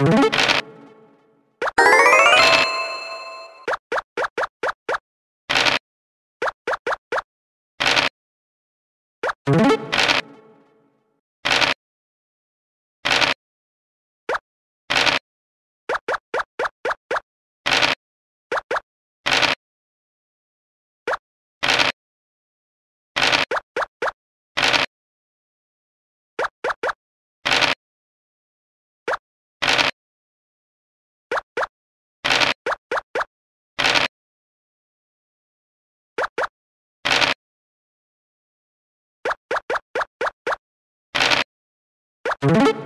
you. You